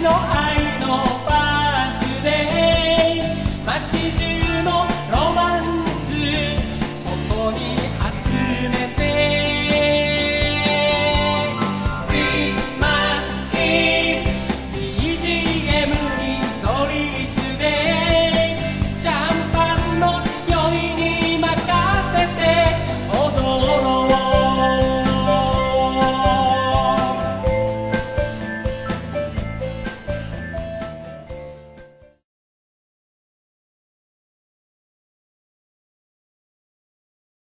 no I.